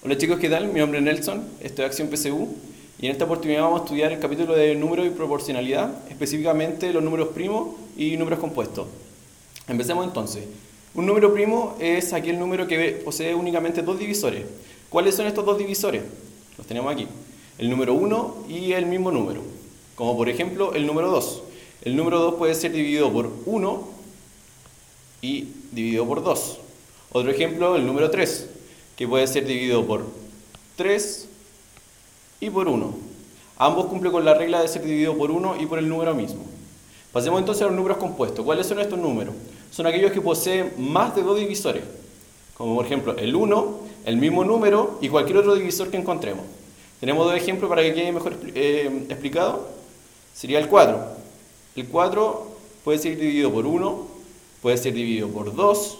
Hola chicos, ¿qué tal? Mi nombre es Nelson, estoy de Acción PCU y en esta oportunidad vamos a estudiar el capítulo de número y proporcionalidad, específicamente los números primos y números compuestos. Empecemos entonces. Un número primo es aquel número que posee únicamente dos divisores. ¿Cuáles son estos dos divisores? Los tenemos aquí. El número 1 y el mismo número. Como por ejemplo el número 2. El número 2 puede ser dividido por 1 y dividido por 2. Otro ejemplo, el número 3 que puede ser dividido por 3 y por 1. Ambos cumplen con la regla de ser dividido por 1 y por el número mismo. Pasemos entonces a los números compuestos. ¿Cuáles son estos números? Son aquellos que poseen más de dos divisores, como por ejemplo el 1, el mismo número y cualquier otro divisor que encontremos. Tenemos dos ejemplos para que quede mejor eh, explicado. Sería el 4. El 4 puede ser dividido por 1, puede ser dividido por 2,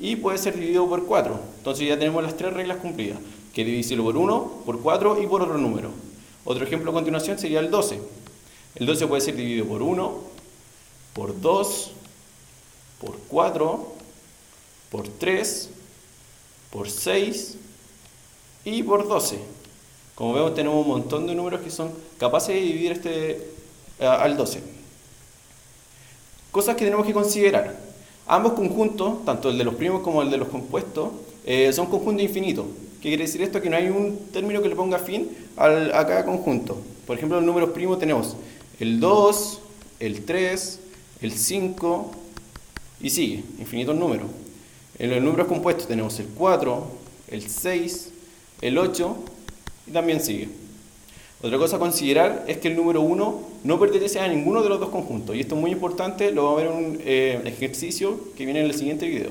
y puede ser dividido por 4. Entonces ya tenemos las tres reglas cumplidas, que dividirlo por 1, por 4 y por otro número. Otro ejemplo a continuación sería el 12. El 12 puede ser dividido por 1, por 2, por 4, por 3, por 6 y por 12. Como vemos tenemos un montón de números que son capaces de dividir este al 12. Cosas que tenemos que considerar. Ambos conjuntos, tanto el de los primos como el de los compuestos, eh, son conjuntos infinitos. ¿Qué quiere decir esto? Que no hay un término que le ponga fin a cada conjunto. Por ejemplo, los números primos tenemos el 2, el 3, el 5 y sigue, infinitos números. En los números compuestos tenemos el 4, el 6, el 8 y también sigue. Otra cosa a considerar es que el número 1 no pertenece a ninguno de los dos conjuntos. Y esto es muy importante, lo vamos a ver en un eh, ejercicio que viene en el siguiente video.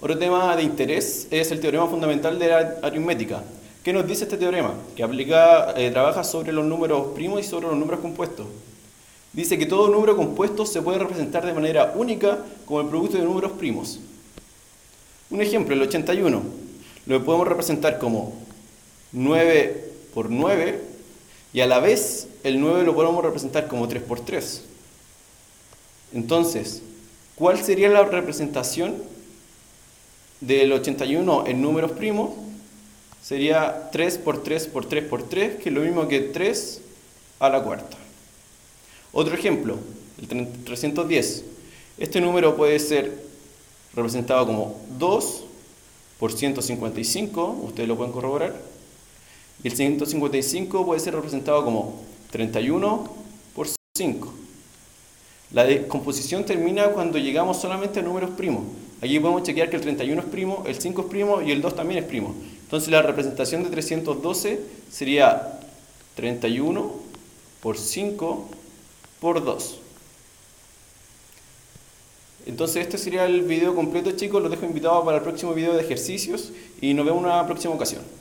Otro tema de interés es el teorema fundamental de la aritmética. ¿Qué nos dice este teorema? Que aplica, eh, trabaja sobre los números primos y sobre los números compuestos. Dice que todo número compuesto se puede representar de manera única como el producto de números primos. Un ejemplo, el 81. Lo podemos representar como 9 por 9 y a la vez el 9 lo podemos representar como 3 por 3. Entonces, ¿cuál sería la representación del 81 en números primos? Sería 3 por 3 por 3 por 3, que es lo mismo que 3 a la cuarta. Otro ejemplo, el 310. Este número puede ser representado como 2 por 155, ustedes lo pueden corroborar, y el 155 puede ser representado como 31 por 5. La descomposición termina cuando llegamos solamente a números primos. Allí podemos chequear que el 31 es primo, el 5 es primo y el 2 también es primo. Entonces la representación de 312 sería 31 por 5 por 2. Entonces este sería el video completo chicos, los dejo invitados para el próximo video de ejercicios y nos vemos en una próxima ocasión.